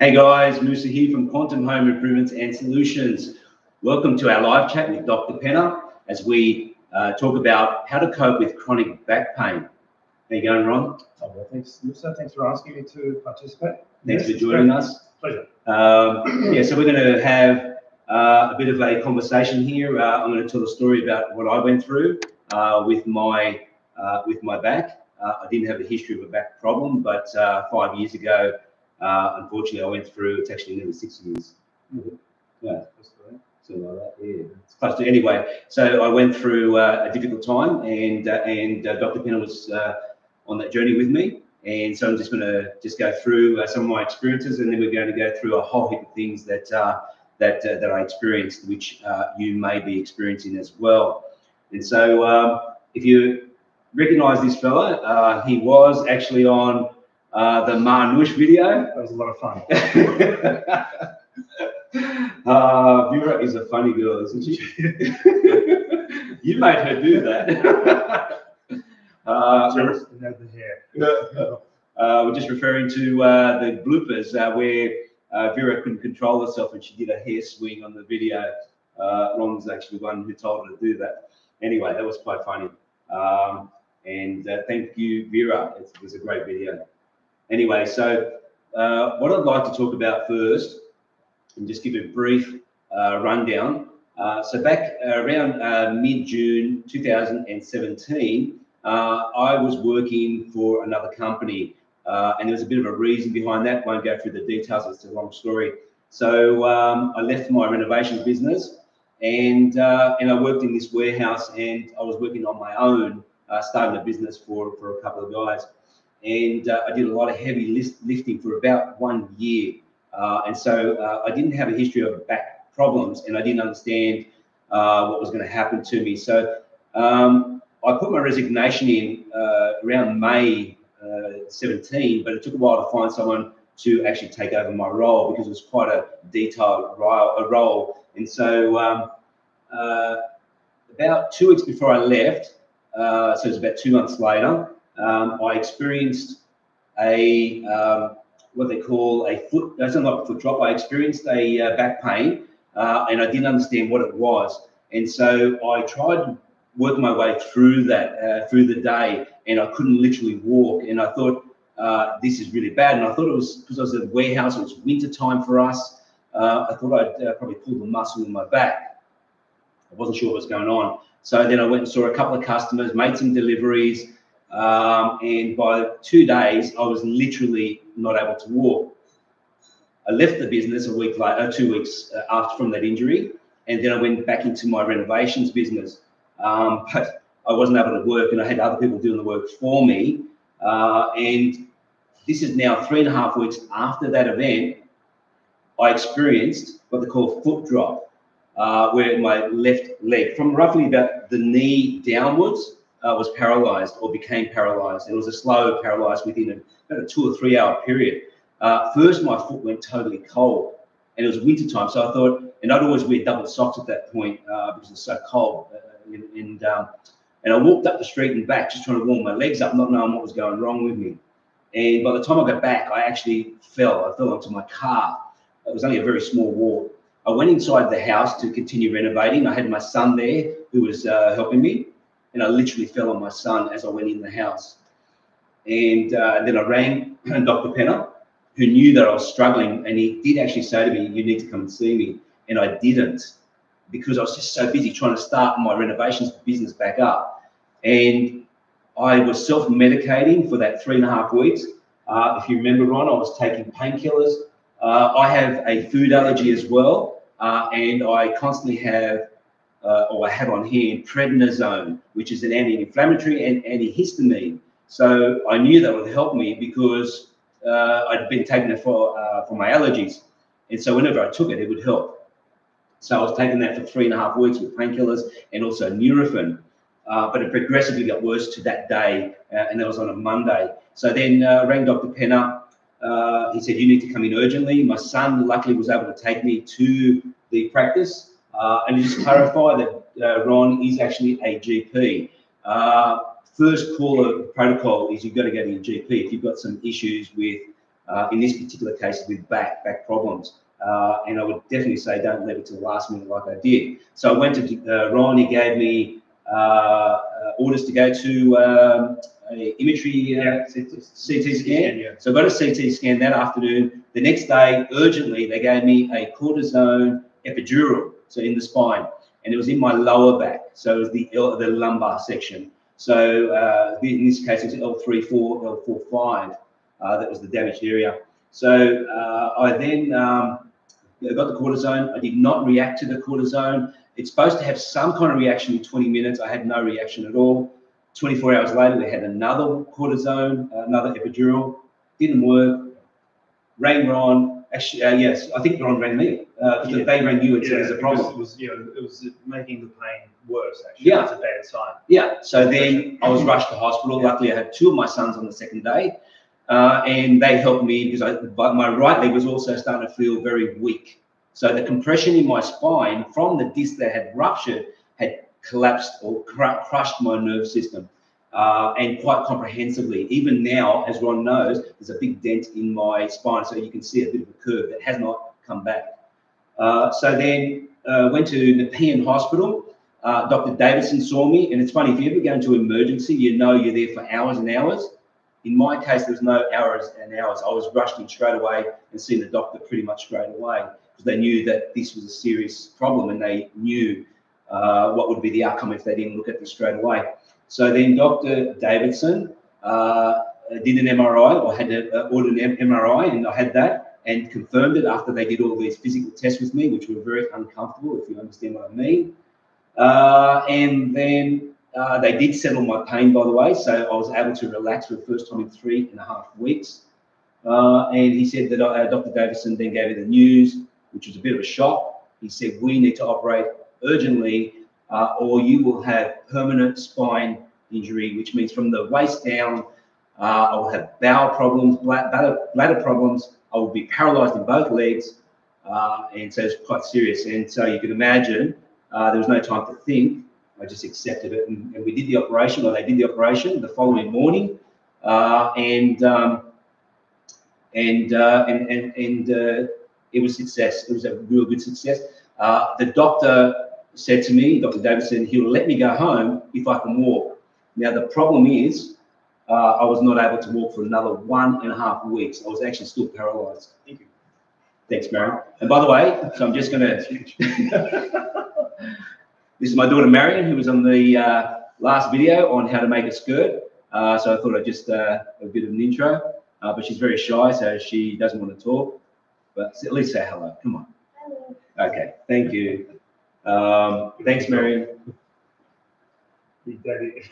Hey guys, Musa here from Quantum Home Improvements and Solutions. Welcome to our live chat with Dr. Penna as we uh, talk about how to cope with chronic back pain. How you going, Ron? Oh, well, thanks, Musa. Thanks for asking me to participate. Thanks Yes, for joining us. Pleasure. Um, yeah, so we're going to have uh, a bit of a conversation here. Uh, I'm going to tell a story about what I went through uh, with my uh, with my back. Uh, I didn't have a history of a back problem, but uh, five years ago, uh, unfortunately, I went through. It's actually nearly six years. Yeah, something like that. Yeah, it's close to. Anyway, so I went through uh, a difficult time, and uh, and uh, Dr. Penna was uh, on that journey with me. And so I'm just going to just go through uh, some of my experiences, and then we're going to go through a whole heap of things that uh, that uh, that I experienced, which uh, you may be experiencing as well. And so, um, if you recognise this fella, uh, he was actually on uh, the Marnush video. That was a lot of fun. uh, Vera is a funny girl, isn't she? you made her do that. uh, Just hair. uh, we're just referring to uh, the bloopers uh, where uh, Vera couldn't control herself and she did a hair swing on the video. Uh, Ron's actually the one who told her to do that. Anyway, that was quite funny. Um, and uh, thank you, Vera. It was a great video. Anyway, so uh, what I'd like to talk about first, and just give a brief uh, rundown. Uh, so back around uh, mid-June 2017, uh, I was working for another company, uh, and there was a bit of a reason behind that. Won't go through the details; it's a long story. So um, I left my renovation business, and and I worked in this warehouse, and I was working on my own, starting a business for for a couple of guys, and uh, I did a lot of heavy list, lifting for about one year, uh, and so uh, I didn't have a history of back problems, and I didn't understand uh, what was going to happen to me. So um, I put my resignation in uh, around May uh, 17, but it took a while to find someone to actually take over my role because it was quite a detailed role. And so um, about two weeks before I left, so it was about two months later, um, I experienced a um, what they call a foot. That's not a foot drop. I experienced a uh, back pain, uh, and I didn't understand what it was. And so I tried to work my way through that uh, through the day, and I couldn't literally walk. And I thought uh, this is really bad. And I thought it was because I was at a warehouse. It was winter time for us. Uh, I thought I'd uh, probably pulled a muscle in my back. I wasn't sure what was going on. So then I went and saw a couple of customers, made some deliveries, um, and by two days I was literally not able to walk. I left the business a week later, two weeks uh, after from that injury, and then I went back into my renovations business. Um, but I wasn't able to work, and I had other people doing the work for me. Uh, and this is now three and a half weeks after that event. I experienced what they call foot drop, uh, where my left leg, from roughly about the knee downwards, uh, was paralyzed or became paralyzed. It was a slow paralyzed within about a two or three hour period. Uh, first, my foot went totally cold, and it was winter time. So I thought, and I'd always wear double socks at that point uh, because it's so cold. Uh, and and, um, and I walked up the street and back, just trying to warm my legs up, not knowing what was going wrong with me. And by the time I got back, I actually fell. I fell onto my car. It was only a very small walk. I went inside the house to continue renovating. I had my son there who was uh, helping me, and I literally fell on my son as I went in the house. And uh, then I rang Dr. Penna, who knew that I was struggling, and he did actually say to me, "You need to come and see me." And I didn't because I was just so busy trying to start my renovations business back up. And I was self-medicating for that three and a half weeks. Uh, if you remember, Ron, I was taking painkillers. Uh, I have a food allergy as well, uh, and I constantly have, uh, or I have on hand, prednisone, which is an anti-inflammatory and antihistamine. So I knew that would help me because uh, I'd been taking it for uh, for my allergies, and so whenever I took it, it would help. So I was taking that for three and a half weeks with painkillers and also Nurofen. Uh, but it progressively got worse to that day, uh, and that was on a Monday. So then uh, rang Dr. Penna. Uh, he said, You need to come in urgently. My son, luckily, was able to take me to the practice. Uh, and just clarify that uh, Ron is actually a GP. Uh, first call of protocol is you've got to go to your GP if you've got some issues with uh, in this particular case with back, back problems. Uh, and I would definitely say don't leave it to the last minute like I did. So I went to uh, Ron, he gave me orders to go to um, a imagery uh, CT, scan. Yeah. So I got a CT scan that afternoon. The next day, urgently, they gave me a cortisone epidural, so in the spine, and it was in my lower back. So it was the the lumbar section. So uh, in this case, it was L34, L45. Uh, that was the damaged area. So uh, I then um, got the cortisone. I did not react to the cortisone. It's supposed to have some kind of reaction in 20 minutes. I had no reaction at all. 24 hours later, we had another cortisone, another epidural. Didn't work. Rang Ron. Actually, uh, yes, I think Ron rang me uh, because Yeah. they ran you Yeah, a problem. It was, you know, it was making the pain worse, actually. Yeah. It's a bad sign. Yeah, so then I was rushed to hospital. Luckily, I had two of my sons on the second day, uh, and they helped me because I, but my right leg was also starting to feel very weak. So the compression in my spine from the disc that had ruptured had collapsed or cru- crushed my nerve system, uh, and quite comprehensively. Even now, as Ron knows, there's a big dent in my spine, so you can see a bit of a curve that has not come back. Uh, so then uh, went to Nepean Hospital. Uh, Dr. Davidson saw me, and it's funny if you ever go into emergency, you know you're there for hours and hours. In my case, there was no hours and hours. I was rushed in straight away and seen the doctor pretty much straight away because they knew that this was a serious problem and they knew uh, what would be the outcome if they didn't look at this straight away. So then Dr. Davidson uh, did an MRI or had to uh, order an MRI, and I had that and confirmed it after they did all these physical tests with me, which were very uncomfortable, if you understand what I mean. Uh, and then uh, they did settle my pain, by the way, so I was able to relax for the first time in three and a half weeks. Uh, and he said that uh, Dr. Davidson then gave me the news, which was a bit of a shock. He said, We need to operate urgently, uh, or you will have permanent spine injury, which means from the waist down, uh, I will have bowel problems, bladder, bladder problems. I will be paralyzed in both legs. Uh, and so it's quite serious. And so you can imagine uh, there was no time to think. I just accepted it, and, and we did the operation, or they did the operation the following morning, uh, and um, and uh, and and, and it was success. It was a real good success. The doctor said to me, Dr. Davidson, he'll let me go home if I can walk. Now the problem is, uh, I was not able to walk for another one and a half weeks. I was actually still paralyzed. Thank you. Thanks, Marion. And by the way, so I'm just going to. this is my daughter Marion, who was on the uh, last video on how to make a skirt. Uh, so I thought I'd just uh, a bit of an intro. Uh, but she's very shy, so she doesn't want to talk. But at least say hello. Come on. Hello. Okay. Thank you. Um, thanks, Daddy.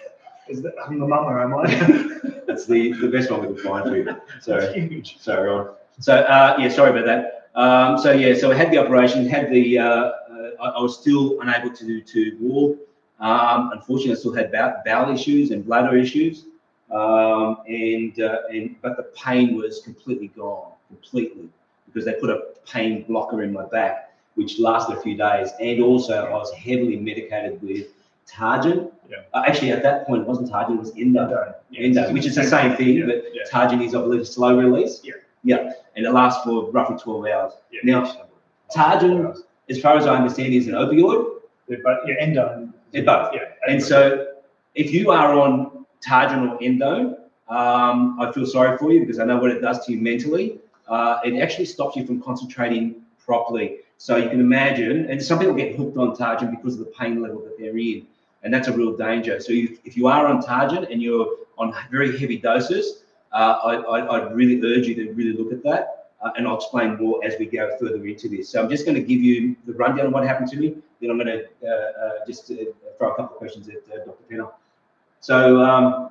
Is that, I'm the mama, am I? That's the, the best one we could find for you. So. That's huge. Sorry, Ron. So, uh, yeah, sorry about that. Um, so, yeah, so I had the operation, had the, uh, uh, I, was still unable to, to walk. Um, unfortunately, I still had bowel, bowel issues and bladder issues. Um, and, uh, and, but the pain was completely gone, completely, because they put a pain blocker in my back, which lasted a few days. And also, I was heavily medicated with Targin. Yeah. Uh, actually, at that point, it wasn't Targin, it was Endone. Yeah, Endone, which is the same thing, Yeah, but yeah. Targin is, I believe, slow release. Yeah. Yeah, and it lasts for roughly 12 hours. Yeah. Now, Targin- As far as I understand, is an opioid. Yeah, But yeah, endone. They're both. Yeah. And so if you are on Targin or Endone, um, I feel sorry for you because I know what it does to you mentally. Uh, it actually stops you from concentrating properly. So you can imagine, and some people get hooked on Targin because of the pain level that they're in. And that's a real danger. So if, if you are on Targin and you're on very heavy doses, uh, I, I'd really urge you to really look at that. Uh, and I'll explain more as we go further into this. So I'm just going to give you the rundown of what happened to me. Then I'm going to uh, uh, just uh, throw a couple of questions at uh, Dr. Penna. So um,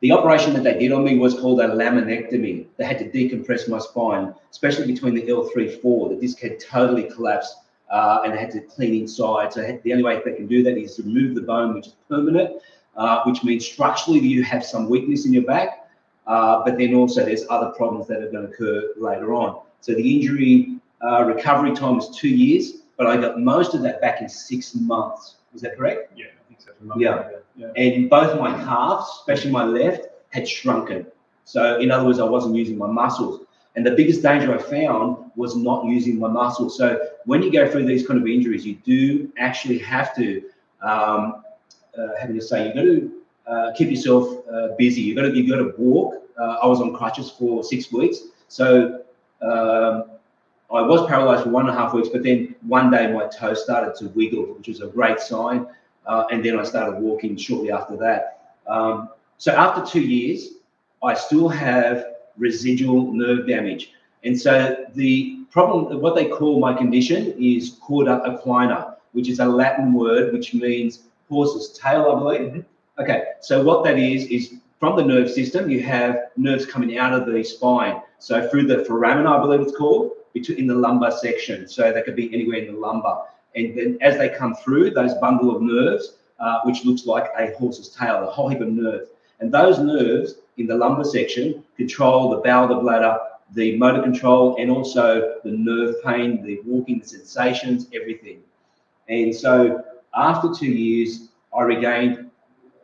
the operation that they did on me was called a laminectomy. They had to decompress my spine, especially between the L3-4. The disc had totally collapsed uh, and they had to clean inside. So had- the only way they can do that is to remove the bone, which is permanent, uh, which means structurally you have some weakness in your back, uh, but then also there's other problems that are going to occur later on. So the injury uh, recovery time is two years, but I got most of that back in six months. Is that correct? Yeah, I think so. Yeah. Yeah. and both my calves, especially my left, had shrunken. So in other words, I wasn't using my muscles. And the biggest danger I found was not using my muscles. So when you go through these kind of injuries, you do actually have to, um, uh, having to say, you've got to uh, keep yourself uh, busy. You've got to, you've got to walk. Uh, I was on crutches for six weeks. So um, I was paralyzed for one and a half weeks, but then one day my toe started to wiggle, which was a great sign. Uh, and then I started walking shortly after that. Um, so after two years, I still have residual nerve damage. And so the problem, what they call my condition is cauda equina, which is a Latin word which means horse's tail, I believe. Mm-hmm. Okay, so what that is, is from the nerve system, you have nerves coming out of the spine. So through the foramen, I believe it's called, in the lumbar section. So they could be anywhere in the lumbar. And then as they come through, those bundle of nerves, uh, which looks like a horse's tail, a whole heap of nerves. And those nerves in the lumbar section control the bowel, the bladder, the motor control, and also the nerve pain, the walking, the sensations, everything. And so after two years, I regained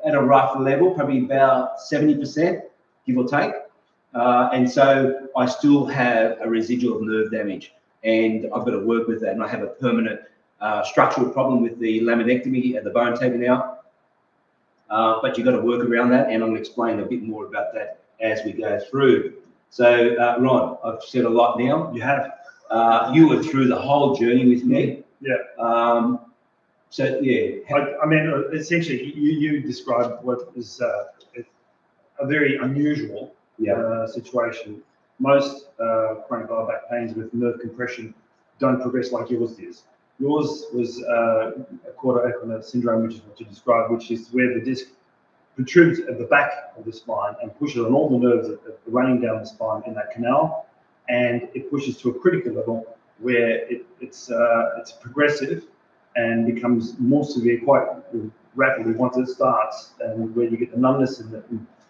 at a rough level, probably about 70%, give or take. Uh, and so I still have a residual of nerve damage, and I've got to work with that. And I have a permanent uh, structural problem with the laminectomy and the bone taken out. Uh, but you've got to work around that, and I'm going to explain a bit more about that as we go through. So, uh, Ron, I've said a lot now. You have. Uh, you were through the whole journey with me. Yeah. Um, so, yeah. I, I mean, uh, essentially, you, you described what is uh, a very unusual yeah. situation. Most uh, chronic lower back pains with nerve compression don't progress like yours did. Yours was uh, a cauda equina syndrome, which is what you described, which is where the disc protrudes at the back of the spine and pushes on all the nerves that are running down the spine in that canal, and it pushes to a critical level where it, it's uh, it's progressive and becomes more severe quite rapidly once it starts, and where you get the numbness in the,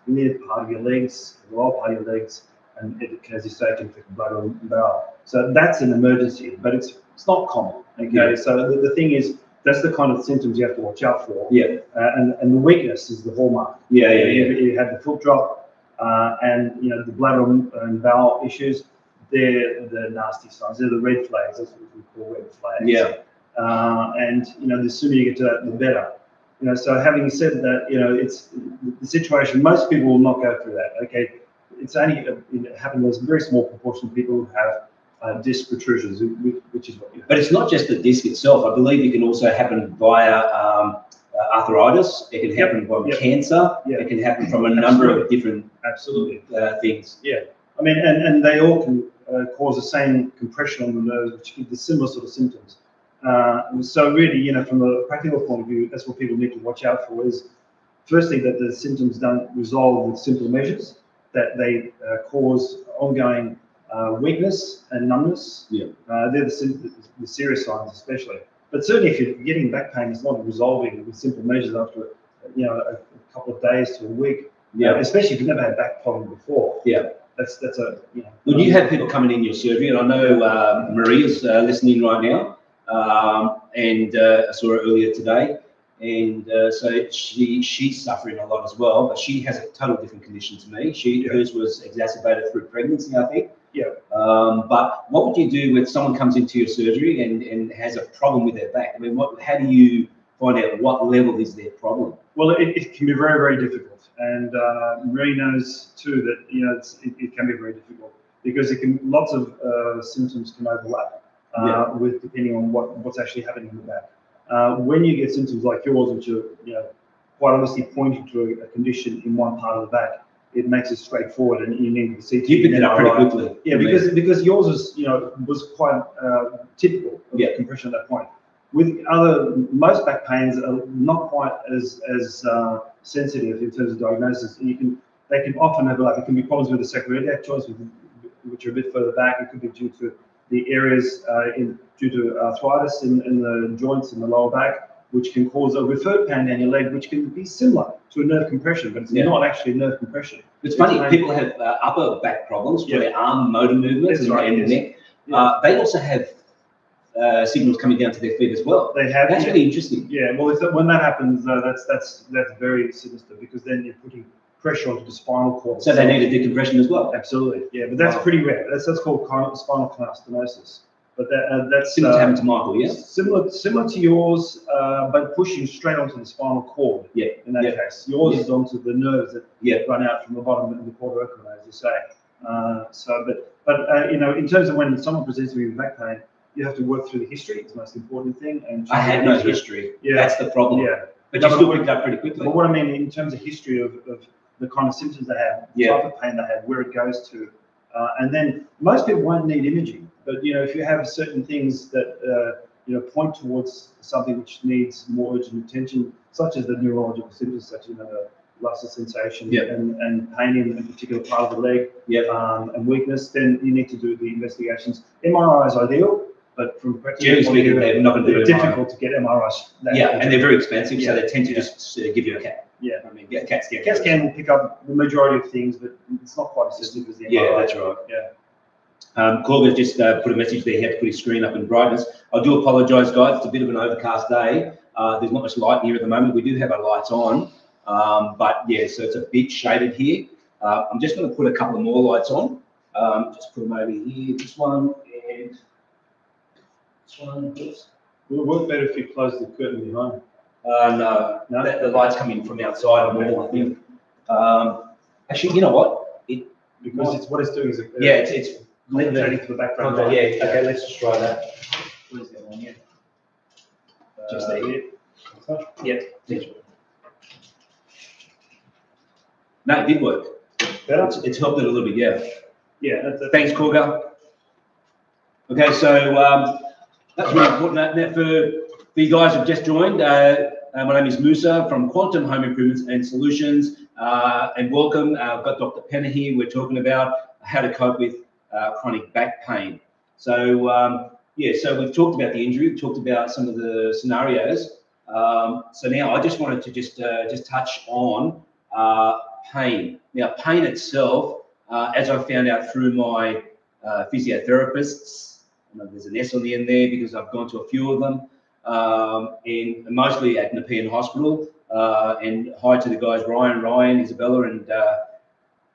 near part of your legs, the lower part of your legs, and it, as you say, can affect blood or bowel. So that's an emergency, but it's it's not common. Okay, yeah. so the, the thing is, that's the kind of symptoms you have to watch out for. Yeah. Uh, and, and the weakness is the hallmark. Yeah, yeah, yeah. You, you had the foot drop, uh, and you know the bladder and bowel issues. They're the nasty signs. They're the red flags. That's what we call red flags. Yeah. Uh, and you know, the sooner you get to that, the better. You know, so having said that, you know, it's the situation. Most people will not go through that. Okay, it's only it happens. There's a very small proportion of people who have uh, disc protrusions, which is what you. But it's not just the disc itself. I believe it can also happen via um, uh, arthritis. It can happen yep. from yep. cancer. Yep. It can happen from a number of different Absolutely uh, things. Yeah, I mean, and, and they all can uh, cause the same compression on the nerves, which give the similar sort of symptoms. Uh, so really, you know, from a practical point of view, that's what people need to watch out for. Is firstly that the symptoms don't resolve with simple measures, that they uh, cause ongoing uh, weakness and numbness. Yeah. Uh, they're the, the, serious signs, especially. But certainly, if you're getting back pain, it's not resolving with simple measures after, you know, a, a couple of days to a week. Yeah. Uh, especially if you've never had back problem before. Yeah. That's that's a you know. When you have people coming in your surgery, and I know uh, Maria's uh, listening right now, um, and uh, I saw her earlier today and uh, so she she's suffering a lot as well. But she has a total different condition to me. She yeah. hers was exacerbated through pregnancy, I think. Yeah. Um, but what would you do when someone comes into your surgery and, and has a problem with their back? I mean, what how do you find out what level is their problem? Well, it, it can be very very difficult, and uh, Marie knows too that you know it, it, can be very difficult because it can lots of uh, symptoms can overlap uh, yeah. with depending on what what's actually happening in the back. Uh, when you get symptoms like yours, which are you know quite obviously pointing to a, a, condition in one part of the back, it makes it straightforward, and you need to see. You picked it up pretty quickly. Yeah, because because yours is you know was quite uh, typical of yeah. compression at that point. With other most back pains are not quite as as uh, sensitive in terms of diagnosis. You can they can often have like it can be problems with the sacroiliac joints, which are a bit further back. It could be due to the areas uh, in, due to arthritis in, in the joints in the lower back, which can cause a referred pain down your leg, which can be similar to a nerve compression, but it's yeah. not actually nerve compression. It's, it's funny, people have uh, upper back problems yeah. their arm motor movements and, right, yes. neck. Yeah. Uh, they also have uh, signals coming down to their feet as well. They have. That's really interesting. Yeah. Well, when that happens, uh, that's that's that's very sinister because then you're putting pressure onto the spinal cord. So they need a decompression as well. Absolutely, yeah, but that's Wow. pretty rare. That's that's called spinal canal stenosis. But that uh, that's Similar to uh, happened to Michael, yeah? similar similar to yours, uh, but pushing straight onto the spinal cord. Yeah, In that yeah. case, yours Yeah. is onto the nerves that Yeah. run out from the bottom of the equina, as you say. Uh, so, but but uh, you know, in terms of when someone presents to me with back pain, you have to work through the history. It's the most important thing. And I had no history. Yeah. That's the problem. Yeah. But you still picked up pretty quickly. But what I mean in terms of history of, of the kind of symptoms they have, the Yeah. type of pain they have, where it goes to, uh, and then most people won't need imaging. But you know, if you have certain things that uh, you know point towards something which needs more urgent attention, such as the neurological symptoms, such as you know, the loss of sensation Yeah. and, and pain in a particular part of the leg, Yeah. um, and weakness, then you need to do the investigations. MRI is ideal, but from a practical Generally point speaking, they're not going to do difficult to get MRIs. that Yeah, and they're very expensive, so they tend to Yeah. just uh, give you a cat. Yeah. I mean, get CAT scan. CAT scan will pick up the majority of things, but it's not quite as sensitive as the MRI. Yeah, that's right. Yeah. Um, Corga's just uh, put a message there. He had to put his screen up in brightness. I do apologise, guys. It's a bit of an overcast day. Uh, there's not much light here at the moment. We do have our lights on, um, but yeah, so it's a bit shaded here. Uh, I'm just going to put a couple of more lights on. Um, just put them over here. This one and this one. Oops. It would work better if you close the curtain behind. Uh, no, No? the, the lights come in from outside the wall, I think. Um, actually, you know what? It, Because it's what it's doing is. yeah, it's, it's Concentrating to the background. yeah, okay, let's just try that. Where's that one? Yeah. Just there. Uh, Yeah. No, it did work. Better? It's, it's helped it a little bit, yeah. Yeah, that's, that's, Thanks, Corga. Okay, so um, that's really important. Now, now for, for you guys who've just joined, uh, uh, my name is Musa from Quantum Home Improvements and Solutions, uh, and welcome. Uh, I've got Dr. Penna here. We're talking about how to cope with uh, chronic back pain. So, um, yeah, so we've talked about the injury, we've talked about some of the scenarios. Um, so now I just wanted to just uh, just touch on uh, pain. Now, pain itself, uh, as I found out through my uh, physiotherapists, there's an S on the end there because I've gone to a few of them, um, and mostly at Nepean Hospital. Uh, and hi to the guys Ryan, Ryan, Isabella, and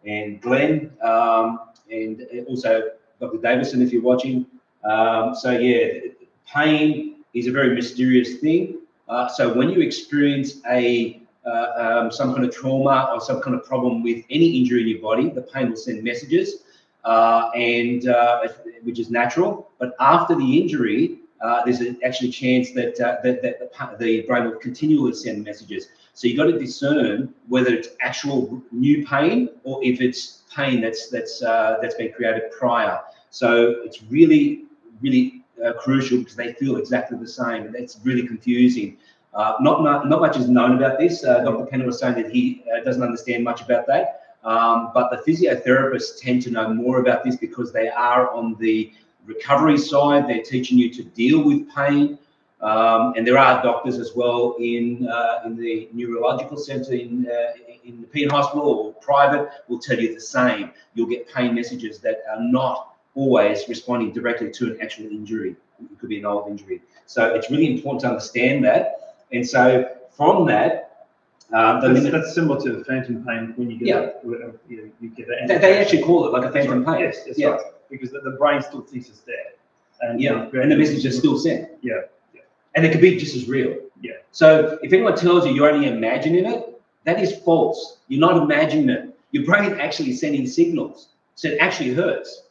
and Glenn, um, and also Dr. Davidson if you're watching. Um, so yeah, pain is a very mysterious thing. Uh, so when you experience a uh, um, some kind of trauma or some kind of problem with any injury in your body, the pain will send messages, uh, and uh, which is natural. But after the injury, uh, there's a, actually chance that, uh, that, that the, the brain will continually send messages. So you've got to discern whether it's actual new pain or if it's pain that's that's uh, that's been created prior. So it's really really uh, crucial because they feel exactly the same, it's really confusing. Uh, not, not not much is known about this. Uh, Dr. Penna was saying that he doesn't understand much about that, um, but the physiotherapists tend to know more about this because they are on the recovery side. They're teaching you to deal with pain. Um, and there are doctors as well in uh, in the neurological centre in uh, in the Penn Hospital or private will tell you the same. You'll get pain messages that are not always responding directly to an actual injury. It could be an old injury. So it's really important to understand that. And so from that, the that's, limit, that's similar to the phantom pain when you get Yeah. a, you, know, you get an they, they actually call it like a phantom pain. Yes, that's yeah. right. Because the, the brain still thinks it's there. And Yeah, uh, and the message is still sent. Yeah, yeah. And it could be just as real. Yeah. So if anyone tells you you're only imagining it, that is false. You're not imagining it. Your brain is actually sending signals. So it actually hurts.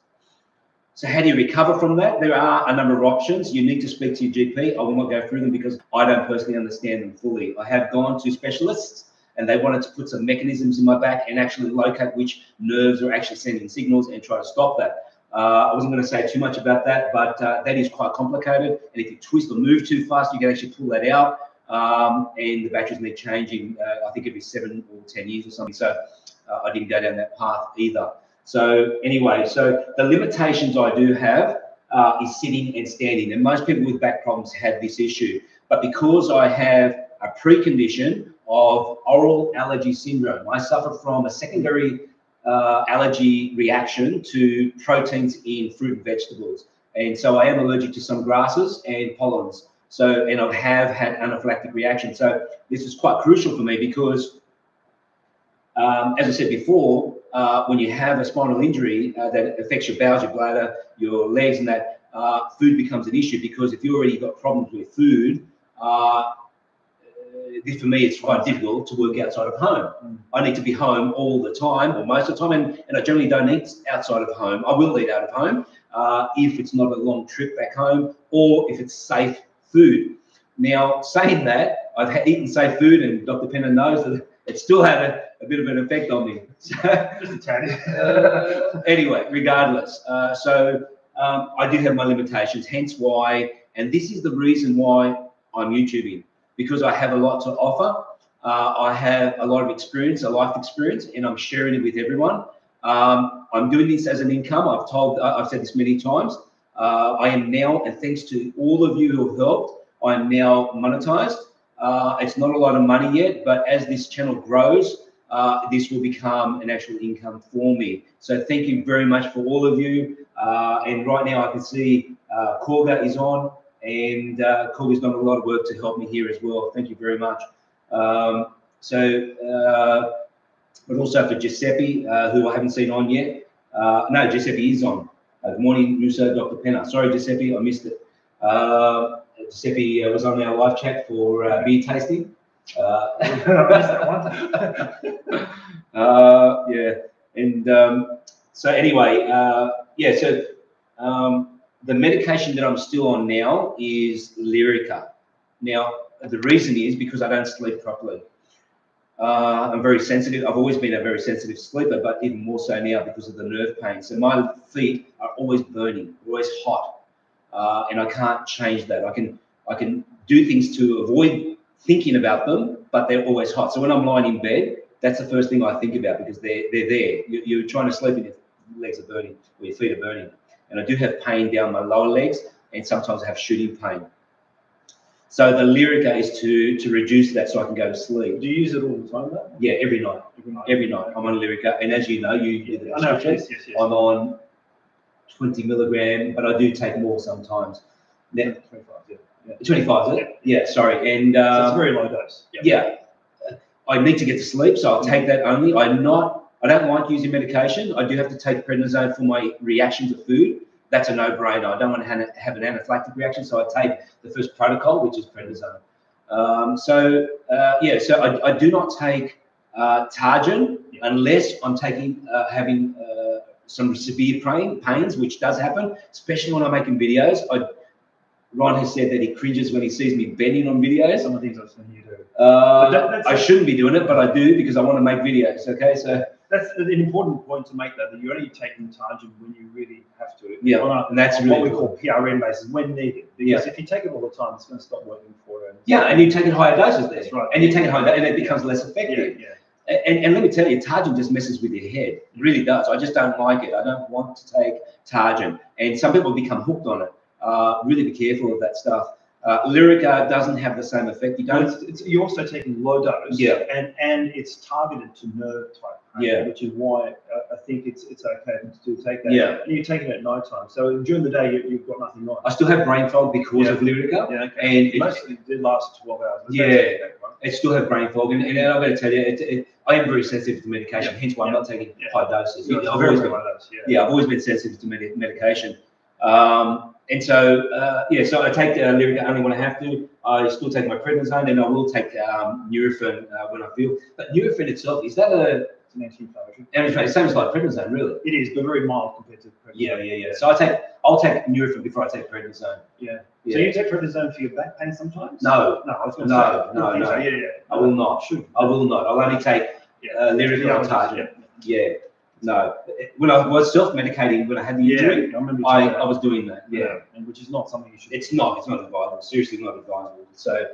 So how do you recover from that? There are a number of options. You need to speak to your GP. I will not go through them because I don't personally understand them fully. I have gone to specialists and they wanted to put some mechanisms in my back and actually locate which nerves are actually sending signals and try to stop that. Uh, I wasn't going to say too much about that, but uh, that is quite complicated. And if you twist or move too fast, you can actually pull that out. Um, and the batteries need changing, uh, I think every seven or 10 years or something. So uh, I didn't go down that path either. So anyway, so the limitations I do have uh, is sitting and standing. And most people with back problems have this issue. But because I have a precondition of oral allergy syndrome, I suffer from a secondary uh, allergy reaction to proteins in fruit and vegetables. And so I am allergic to some grasses and pollens. So, and I have had anaphylactic reaction. So this is quite crucial for me because um, as I said before, uh, when you have a spinal injury uh, that affects your bowels, your bladder, your legs, and that uh, food becomes an issue because if you already got problems with food, uh, for me it's quite difficult to work outside of home. Mm. I need to be home all the time or most of the time, and, and I generally don't eat outside of home. I will eat out of home uh, if it's not a long trip back home or if it's safe food. Now, saying that, I've had, eaten safe food, and Dr. Penna knows that it still had a, a bit of an effect on me. Just a tad. Uh, anyway, regardless, uh, so um, I did have my limitations, hence why, and this is the reason why I'm YouTubing because I have a lot to offer. Uh, I have a lot of experience, a life experience, and I'm sharing it with everyone. Um, I'm doing this as an income. I've told, I've said this many times. Uh, I am now, and thanks to all of you who have helped, I am now monetized. Uh, it's not a lot of money yet, but as this channel grows, uh, this will become an actual income for me. So thank you very much for all of you. Uh, and right now I can see uh, Korga is on and uh, Korga's done a lot of work to help me here as well. Thank you very much. Um, so, uh, but also for Giuseppe, uh, who I haven't seen on yet. Uh, no, Giuseppe is on. Uh, good morning, Musa, Dr. Penna. Sorry, Giuseppe, I missed it. Uh, Giuseppe was on our live chat for beer tasting. Yeah, and um, so anyway, uh, yeah, so um, the medication that I'm still on now is Lyrica. Now, the reason is because I don't sleep properly. Uh, I'm very sensitive. I've always been a very sensitive sleeper, but even more so now because of the nerve pain. So my feet are always burning, always hot, uh, and I can't change that. I can I can do things to avoid thinking about them, but they're always hot. So when I'm lying in bed, that's the first thing I think about because they're they're there. You, you're trying to sleep and your legs are burning or your feet are burning, and I do have pain down my lower legs, and sometimes I have shooting pain. So the Lyrica is to to reduce that so I can go to sleep. Do you use it all the time though? Yeah, every night. Every night. Every night I'm on Lyrica, and as you know, you do the I know, yes, yes, yes. I'm on 20 milligram, but I do take more sometimes. Now, 25, yeah. yeah. 25, is it? Yeah, sorry. And So it's a uh, very low dose. Yeah. yeah, I need to get to sleep, so I'll take that only. I'm not, I don't like using medication. I do have to take prednisone for my reaction to food. That's a no-brainer. I don't want to have have an anaphylactic reaction, so I take the first protocol, which is prednisone. Um, so uh, yeah, so I, I do not take uh, Targin Yeah. unless I'm taking uh, having uh, some severe pain pains, which does happen, especially when I'm making videos. I, Ron has said that he cringes when he sees me bending on videos. Some of the things I've seen you do. Uh, that- I shouldn't be doing it, but I do because I want to make videos. Okay, so That's an important point to make though, that you're only taking Targin when you really have to. Yeah, On a- and that's on what we call PRN basis, when needed. Because if you take it all the time, it's going to stop working for you. yeah, and you take it higher doses That's right. and you take it higher, and it becomes less effective. yeah. yeah. And, and let me tell you, Targin just messes with your head. It really does. I just don't like it. I don't want to take Targin. And some people become hooked on it. Uh, really be careful of that stuff. Uh, Lyrica doesn't have the same effect. You don't. it's, it's, you're also taking low dose. Yeah. And, and it's targeted to nerve type. Yeah. Which is why uh, I think it's, it's okay to do take that. Yeah. And you're taking it at night time. So during the day, you, you've got nothing on. I still have brain fog because Yeah. of Lyrica, Yeah, okay. and it, Mostly it lasts 12 hours. Yeah. that take that, right? I still have brain fog, and, and I've got to tell you, it, it, I am very sensitive to medication. Hence why I'm not taking Yeah. high doses. I've always been- dose, yeah. yeah, I've always been sensitive to medi- medication. Um, and so, uh, yeah, so I take uh, Lyrica only when I have to. I still take my prednisone, and I will take um, Nurofen uh, when I feel. But Nurofen itself is that a an anti-inflammatory. anti same as like prednisone, really? It is, but very mild compared to prednisone. Yeah, yeah, yeah. So I take I'll take Nurofen before I take prednisone. Yeah. Yeah. So you take prednisone for your back pain sometimes? no, No, I was going to No, say. no, so, no. Yeah, yeah. I will not. Should. I will not. I'll only take Yeah. uh, Lyrica Yeah, or yeah. Targin. Yeah, no. When I was self-medicating when I had the Yeah, injury, I remember I. I was doing that. Yeah. And which is not something you should. It's not. It's not advisable. Seriously, not advisable. So,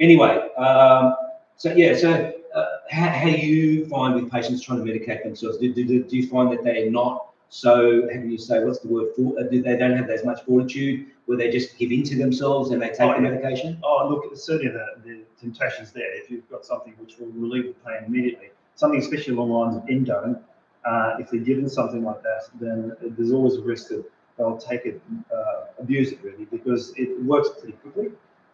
anyway, um, so yeah. So, uh, how, how do you find with patients trying to medicate themselves? Do, do, do, you find that they're not so? How do you say? What's the word for? Uh, do they don't have as much fortitude where they just give in to themselves and they take Oh, the medication? Oh, look, certainly the, the temptation's there. If you've got something which will relieve the pain immediately, something especially along the lines of endone, uh, if they're given something like that, then there's always a risk that they'll take it, uh, abuse it really, because it works pretty quickly.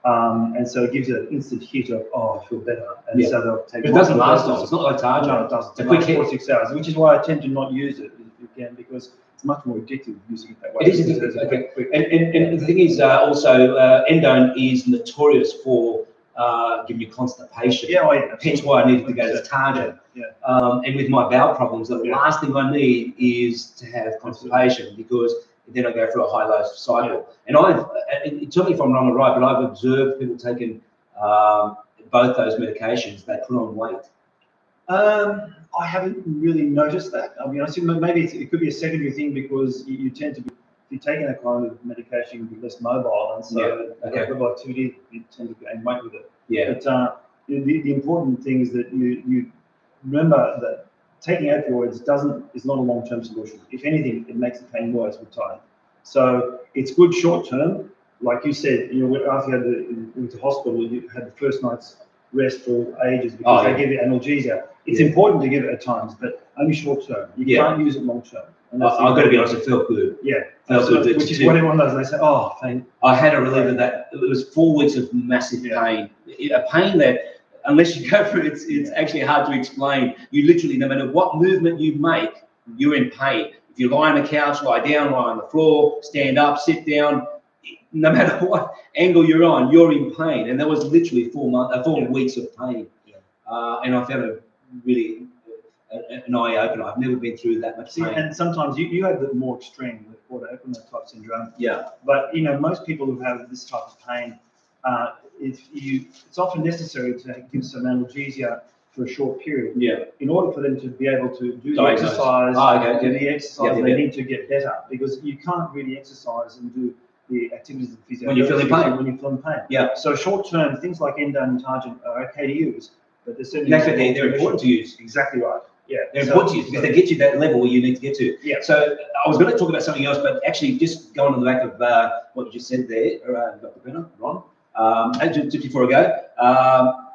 Um, and so it gives you an instant hit of, oh, I feel better. And Yeah. so they'll take It doesn't last long. It's not like Targin. No, it doesn't. It's a quick hit. four, six hours, which is why I tend to not use it again because it's much more addictive using it that way. It is addictive, okay. quick- quick- And, and, and the thing is, uh, also, uh, endone is notorious for uh, giving you constipation. Yeah, oh, yeah. Hence why I needed to go to Targin. Yeah, Um, and with my bowel problems, the Yeah. last thing I need is to have constipation because then I go through a high-low cycle. And I've, it- tell me if I'm wrong or right, but I've observed people taking um, both those medications, they put on weight. Um, I haven't really noticed that. I mean, I think maybe it's, it could be a secondary thing because you, you tend to be, if you're taking that kind of medication, you'll be less mobile, and so Yeah, okay. the activity, you tend to gain weight with it. Yeah. But uh, the, the important thing is that you, you remember that taking opioids doesn't is not a long term solution. If anything, it makes the pain worse with time. So it's good short term, like you said. You know, after you had the, went to hospital, you had the first night's rest for ages because Oh, yeah. they give you analgesia. It's Yeah. important to give it at times, but only short term. You Yeah. can't use it long term. I, I've got to be honest, it felt good. Yeah, Felt good. which is what everyone does. They say, "Oh, thank I had a relief of that. It was four weeks of massive pain. A pain that, unless you go through it, it's, it's actually hard to explain. You literally, no matter what movement you make, you're in pain. If you lie on the couch, lie down, lie on the floor, stand up, sit down, no matter what angle you're on, you're in pain. And that was literally four months, uh, four Yeah. weeks of pain. Yeah. Uh, and I found it really uh, an eye opener. I've never been through that much pain. and sometimes you, you have the more extreme, the quarter opener type syndrome. yeah, But you know, most people who have this type of pain, uh, if you, it's often necessary to give some analgesia for a short period yeah, in order for them to be able to do the Diagnose. exercise. Ah, okay, do yeah. the exercise Yeah, they yeah. need to get better because you can't really exercise and do the activities of physiotherapy When you're feeling pain. When you're feeling pain. Yeah. So short term things like endone and Targin are okay to use, but they're certainly that's what they, they're important to use. Exactly right. Yeah. They're So- important to use because they get you that level where you need to get to. Yeah. So I was going to talk about something else, but actually just going on the back of uh, what you just said there, uh, Dr. Brenner, Ron, um, and just, just before I go, um,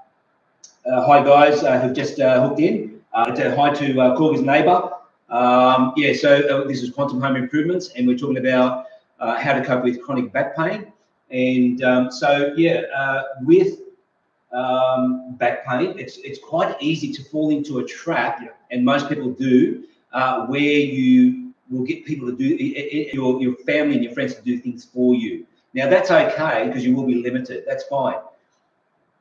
uh, hi guys uh, who've just uh, hooked in. Uh, to, hi to uh, Corby's neighbour. Um, yeah, so uh, this is Quantum Home Improvements, and we're talking about uh, how to cope with chronic back pain. And um, so, yeah, with um, back pain, it's it's quite easy to fall into a trap, Yeah. and most people do, where you will get people to do your your family and your friends to do things for you. Now that's okay because you will be limited. That's fine,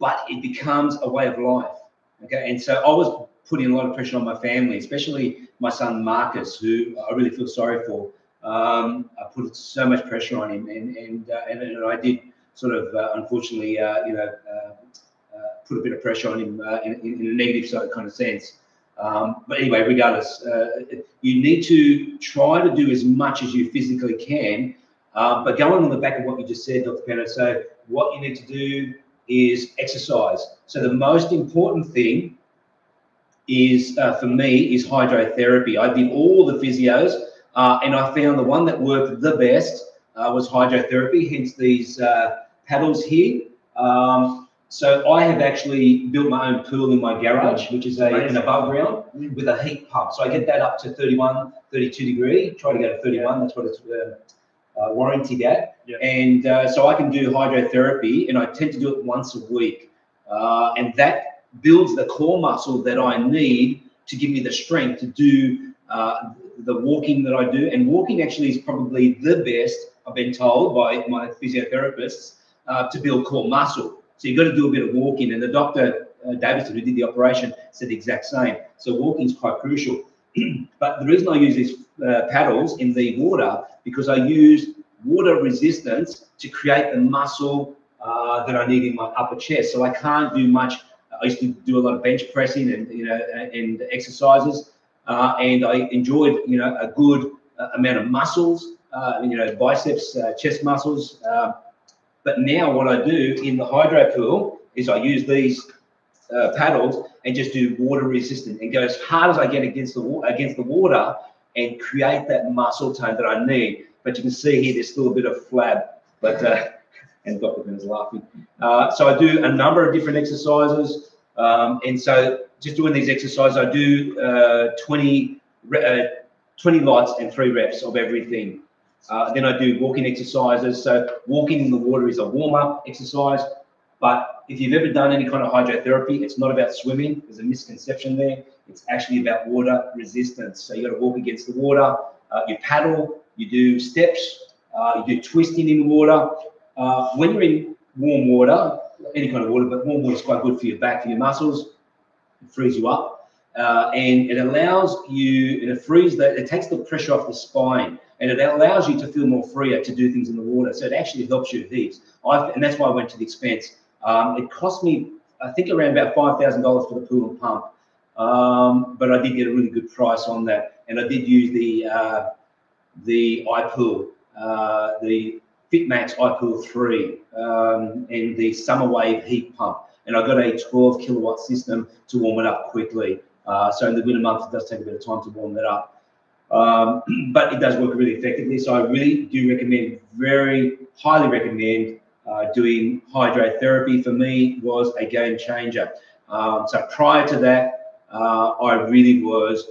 but it becomes a way of life. Okay, and so I was putting a lot of pressure on my family, especially my son Marcus, who I really feel sorry for. Um, I put so much pressure on him, and and uh, and, and I did sort of uh, unfortunately, uh, you know, uh, uh, put a bit of pressure on him uh, in, in, a negative sort of kind of sense. Um, but anyway, regardless, you need to try to do as much as you physically can. Uh, but going on the back of what you just said, Dr. Penna, so what you need to do is exercise. So the most important thing is uh, for me is hydrotherapy. I did all the physios, uh, and I found the one that worked the best uh, was hydrotherapy. Hence these uh, paddles here. Um, so I have actually built my own pool in my garage, which is a, an above ground Mm. with a heat pump. So I get that up to 31, 32 degree. Try to go to 31. That's what it's uh, uh, warranted at. Yeah. And uh, so I can do hydrotherapy, and I tend to do it once a week. Uh, and that builds the core muscle that I need to give me the strength to do uh, the walking that I do. And walking actually is probably the best, I've been told by my physiotherapists, uh, to build core muscle. So you've got to do a bit of walking. And the doctor, uh, Davidson, who did the operation, said the exact same. So walking is quite crucial. but the reason I use these uh, paddles in the water, because I use water resistance to create the muscle uh, that I need in my upper chest. So I can't do much. I used to do a lot of bench pressing and you know and exercises, uh, and I enjoyed you know a good uh, amount of muscles, uh, you know biceps, uh, chest muscles. Uh, but now what I do in the hydro pool is I use these paddles and just do water resistant and go as hard as I get against the against the water and create that muscle tone that I need. But you can see here there's still a bit of flab, but uh, and Dr. Ben is laughing. Uh, so I do a number of different exercises, um, and so just doing these exercises, I do uh, 20 re- uh, 20 lights and three reps of everything. Uh, then I do walking exercises. So walking in the water is a warm up exercise. But if you've ever done any kind of hydrotherapy, it's not about swimming. There's a misconception there. It's actually about water resistance. So you got to walk against the water. Uh, you paddle. You do steps. Uh, you do twisting in the water. Uh, when you're in warm water, any kind of water, but warm water is quite good for your back, for your muscles. It frees you up. Uh, and it allows you, and it frees that, it takes the pressure off the spine and it allows you to feel more freer to do things in the water. So it actually helps you heaps. I've, and that's why I went to the expense. Um, it cost me, I think, around about $5,000 for the pool pump. Um, but I did get a really good price on that. And I did use the, uh, the iPool, uh, the FitMax iPool 3 um, and the SummerWave heat pump. And I got a 12 kilowatt system to warm it up quickly. Uh, so in the winter months, it does take a bit of time to warm that up. Um, but it does work really effectively. So I really do recommend, very highly recommend uh, doing hydrotherapy. For me, was a game changer. Um, so prior to that, uh, I really was,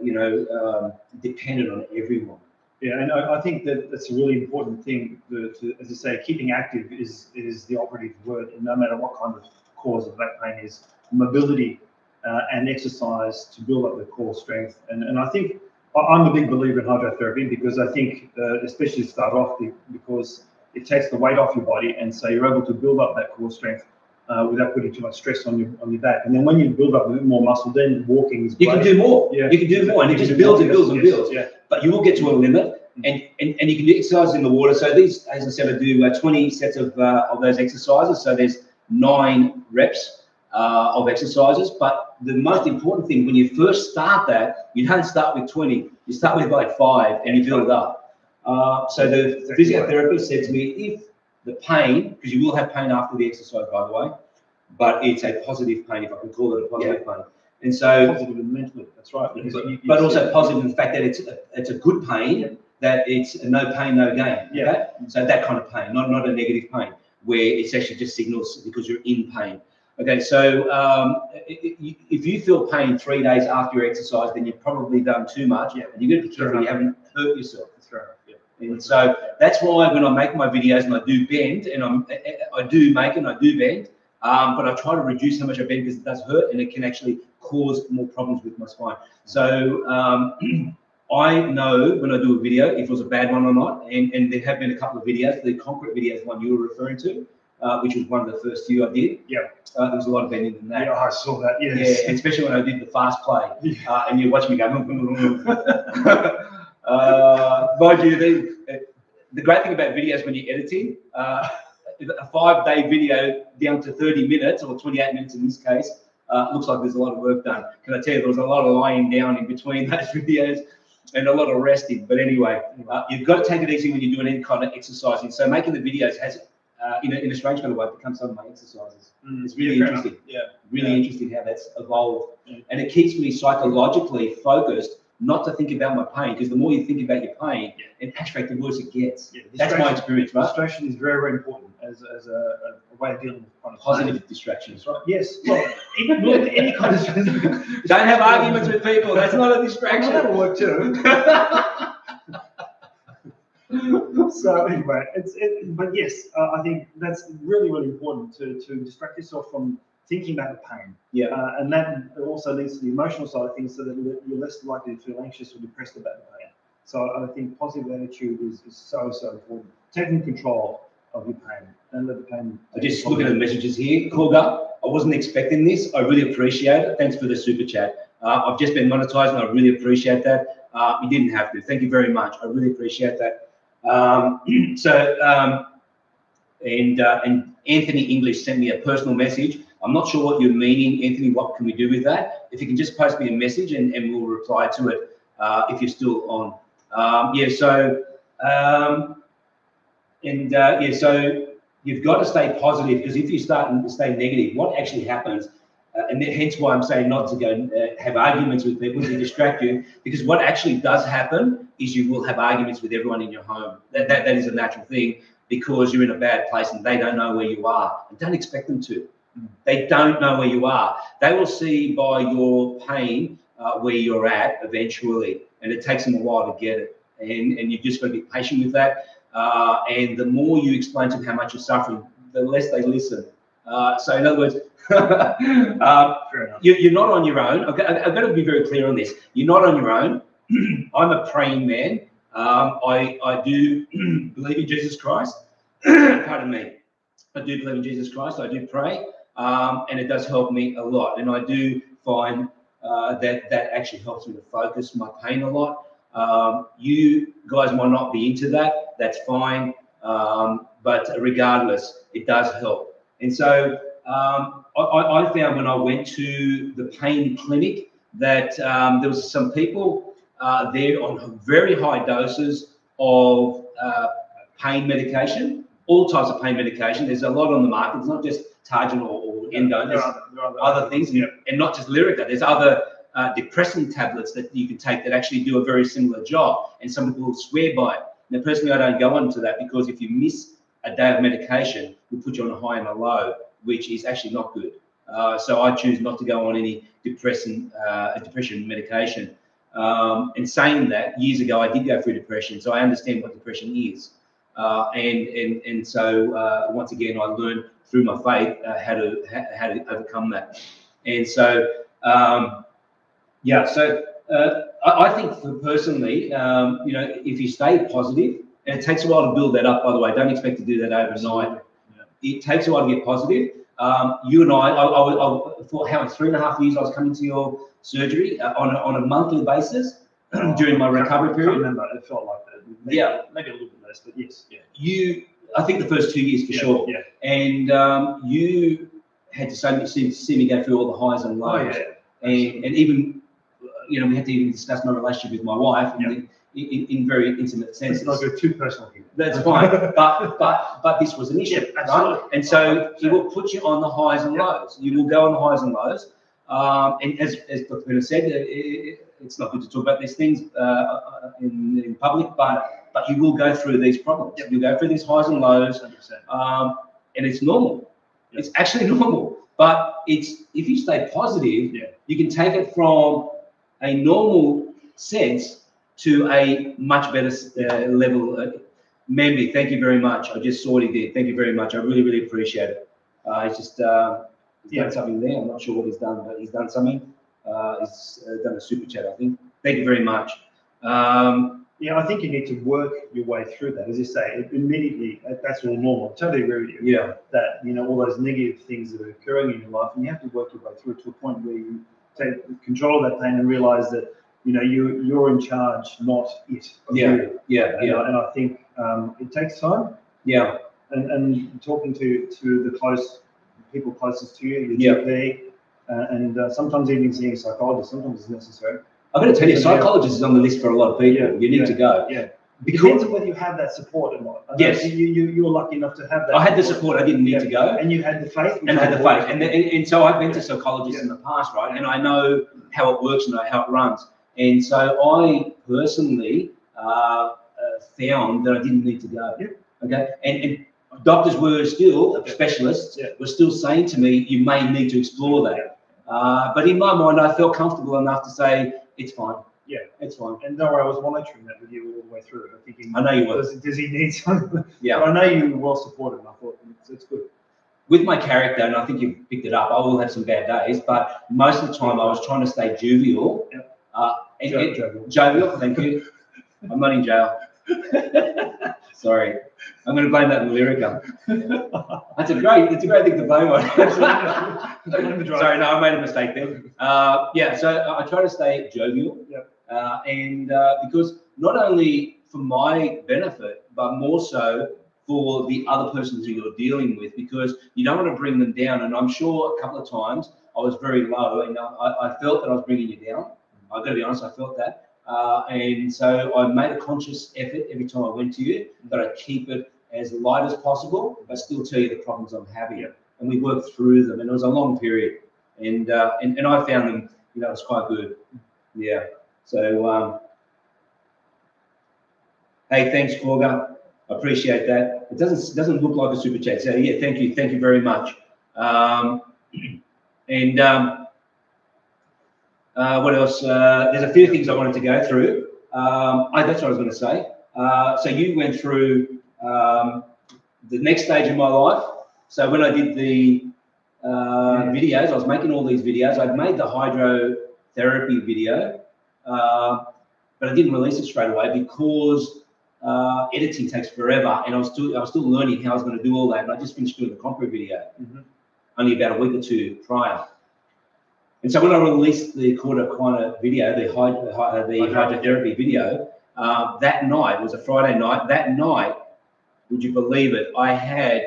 you know, um, dependent on everyone. Yeah, and I, I, think that that's a really important thing. To, to, as I say, keeping active is is the operative word, and no matter what kind of cause of back pain is, mobility uh, and exercise to build up the core strength. And and I think I'm a big believer in hydrotherapy because I think, uh, especially start off because it takes the weight off your body, and so you're able to build up that core strength uh, without putting too much stress on your on your back. And then when you build up a bit more muscle, then walking is. You great. can do more. Yeah. You can do more, and it just builds and builds and builds. Yeah. But you will get to a limit, mm-hmm. and, and, and you can do exercises in the water. So these, as I said, I do uh, 20 sets of uh, of those exercises. So there's nine reps uh, of exercises. But the most important thing when you first start that, you don't start with 20. You start with like five, and you build it up. Uh, so the physiotherapist said to me, if the pain, because you will have pain after the exercise, by the way, but it's a positive pain, if I can call it a positive yeah. pain. And so positive and mentally, that's right. But, you, you but also positive in the fact that it's a, it's a good pain, yeah. that it's no pain, no gain. Yeah. Okay? So that kind of pain, not not a negative pain, where it's actually just signals because you're in pain. Okay, so um, if you feel pain three days after your exercise, then you've probably done too much, yeah. and you've got to be careful you haven't hurt yourself. That's right. And so that's why when I make my videos and I do bend, and I'm, I do make and I do bend, um, but I try to reduce how much I bend because it does hurt and it can actually cause more problems with my spine. So um, I know when I do a video if it was a bad one or not, and, and there have been a couple of videos, the concrete videos, one you were referring to, uh, which was one of the first few I did. Yeah. Uh, there was a lot of bending in that. Yeah, I saw that. Yes. Yeah, especially when I did the fast play, uh, and you watch me go. uh, mind you, the, the great thing about videos when you're editing, uh, a five-day video down to 30 minutes or 28 minutes in this case, uh, looks like there's a lot of work done. Can I tell you, there was a lot of lying down in between those videos and a lot of resting. But anyway, uh, you've got to take it easy when you're doing any kind of exercising. So making the videos has uh, in, a, in a strange kind of way, become some of my exercises. Mm, it's really yeah, interesting. Yeah. Really yeah. interesting how that's evolved. And it keeps me psychologically focused not to think about my pain, because the more you think about your pain, yeah. in fact, the worse it gets. Yeah, That's my experience, right? Distraction is very, very important as, as a, a way of dealing with kind of positive pain. distractions, right? Yes. Well, even with any kind of don't have arguments with people. That's not a distraction. That'll work too. so anyway, it's it, but yes, uh, I think that's really really important to to distract yourself from thinking about the pain. Yeah. Uh, and that also leads to the emotional side of things, so that you're less likely to feel anxious or depressed about the pain. So I think positive attitude is, is so so important. Taking control of your pain and let the pain. I just looking at the messages here, Kolga. I wasn't expecting this. I really appreciate it. Thanks for the super chat. Uh, I've just been monetized, and I really appreciate that. Uh, you didn't have to. Thank you very much. I really appreciate that. Um, so, um, and uh, and Anthony English sent me a personal message. I'm not sure what you're meaning, Anthony. What can we do with that? If you can just post me a message and, and we'll reply to it uh, if you're still on. Um, yeah, so, um, and uh, yeah, so you've got to stay positive because if you start to stay negative, what actually happens uh, and hence why I'm saying not to go uh, have arguments with people to distract you, because what actually does happen is you will have arguments with everyone in your home. That, that, that is a natural thing because you're in a bad place and they don't know where you are. And don't expect them to. They don't know where you are. They will see by your pain uh, where you're at eventually, and it takes them a while to get it. and and you've just got to be patient with that. Uh, and the more you explain to them how much you're suffering, the less they listen. Uh, so in other words, uh, you, are not on your own. I've got, I've got, to be very clear on this. You're not on your own. I'm a praying man. Um, I, I do believe in Jesus Christ. Pardon me. I do believe in Jesus Christ. I do pray, um, and it does help me a lot. And I do find uh, that that actually helps me to focus my pain a lot. Um, you guys might not be into that. That's fine. Um, but regardless, it does help. And so um, I, I, found when I went to the pain clinic that um, there was some people uh, there on very high doses of uh, pain medication, all types of pain medication. There's a lot on the market. It's not just Targin or, Endone. There's there are, there are other things, yeah. and not just Lyrica. There's other uh, depressing tablets that you can take that actually do a very similar job, and some people swear by it. Now, personally, I don't go into that because if you miss a day of medication, will put you on a high and a low, which is actually not good. Uh, so I choose not to go on any depressing uh, depression medication. Um, and saying that, years ago I did go through depression, so I understand what depression is. Uh, and and and so uh, once again, I learned through my faith uh, how to how to overcome that. And so um, yeah, so uh, I, I, think for personally, um, you know, if you stay positive, and it takes a while to build that up. By the way, don't expect to do that overnight. Yeah. It takes a while to get positive. Um, you and I, I, I, I for how three and a half years, I was coming to your surgery uh, on a, on a monthly basis during my recovery period. I remember it felt like that. Maybe, yeah, maybe a little bit less, but yes, yeah. You, I think the first two years for yeah, sure. Yeah. And um, you had to see, see me go through all the highs and lows. Oh, yeah. And, and even, you know, we had to even discuss my relationship with my wife. Yeah. In, in, very intimate senses. Let's not go too personal here. That's fine, but but but this was an issue, yeah, right? And so it will put you on the highs and lows. You will go on the highs and lows, um, and as, as Dr. Peter said, it, it, it's not good to talk about these things uh, in, in public, but but you will go through these problems. Yep. You'll go through these highs and lows, um, and it's normal. Yep. It's actually normal. But it's if you stay positive, yeah. you can take it from a normal sense to a much better uh, level. Uh, Memby, thank you very much. I just saw what he did. Thank you very much. I really, really appreciate it. Uh, he's just uh, he's yeah. done something there. I'm not sure what he's done, but he's done something. Uh, he's uh, done a super chat, I think. Thank you very much. Um, yeah, I think you need to work your way through that. As you say, immediately that's all normal. I totally agree with you. Yeah. That you know all those negative things that are occurring in your life, and you have to work your way through to a point where you take control of that pain and realize that you know you you're in charge, not it. Yeah. Yeah. And, yeah. I, and I think um, it takes time. Yeah. And and talking to to the close people closest to you, your yeah. GP, and uh, sometimes even seeing a psychologist, sometimes it's necessary. I've got to tell you, psychologist is on the list for a lot of people. Yeah, you need yeah, to go. Yeah. Because, Depends on whether you have that support or not. yes. You, you, you were lucky enough to have that. I had the support, I didn't need yeah. to go. And you had the faith. And I had the faith. And, the, and, and, so I've been to psychologists in the past, right? And I know how it works and how it runs. And so I personally uh, uh, found that I didn't need to go. Okay. And, and doctors were still, specialists, were still saying to me, you may need to explore that. Uh, but in my mind, I felt comfortable enough to say, it's fine. Yeah, it's fine. And no, I was monitoring that with you all the way through. I'm thinking, I know you were. Does, does he need something? Yeah. But I know you were well supported, and I thought it's, it's good. With my character, and I think you've picked it up, I will have some bad days, but most of the time I was trying to stay jovial. Yep. Uh, and, jovial. jovial, thank you. I'm not in jail. Sorry. I'm going to blame that on Lyrica. That's a great, it's a great thing to blame on. Sorry, no, I made a mistake there. Uh, yeah, so I try to stay jovial. Yep. Uh, and uh, because not only for my benefit, but more so for the other persons who you're dealing with, because you don't want to bring them down. And I'm sure a couple of times I was very low and I, I felt that I was bringing you down. I've got to be honest, I felt that. Uh, and so I made a conscious effort every time I went to you that I keep it as light as possible, but still tell you the problems I'm having. And we worked through them, and it was a long period. And uh, and, and I found them, you know, it was quite good. Yeah. So, um, hey, thanks, Corga. Appreciate that. It doesn't doesn't look like a super chat. So yeah, thank you, thank you very much. Um, and um, uh, what else? Uh, there's a few things I wanted to go through. um, I, that's what I was going to say. Uh, so you went through um, the next stage in my life. So when I did the uh, videos, I was making all these videos. I'd made the hydrotherapy video, uh, but I didn't release it straight away because uh, editing takes forever, and I was still I was still learning how I was going to do all that. And I just finished doing the concrete video Mhm. only about a week or two prior. And so when I released the cauda equina video, the hyd- the, the hydrotherapy video, uh, that night it was a Friday night. That night, would you believe it? I had